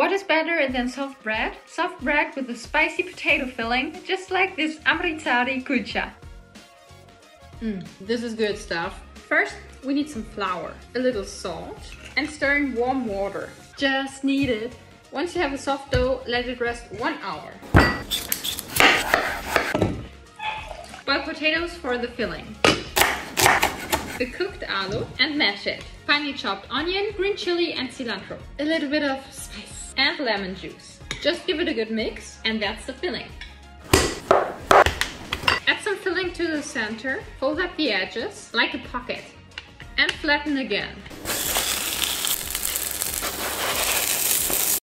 What is better than soft bread? Soft bread with a spicy potato filling, just like this Amritsari kulcha. Mm, this is good stuff. First, we need some flour, a little salt, and stir in warm water. Just knead it. Once you have a soft dough, let it rest one hour. Boil potatoes for the filling. The cooked aloo and mash it. Finely chopped onion, green chili and cilantro. A little bit of spice and lemon juice. Just give it a good mix and that's the filling. Add some filling to the center, fold up the edges like a pocket and flatten again.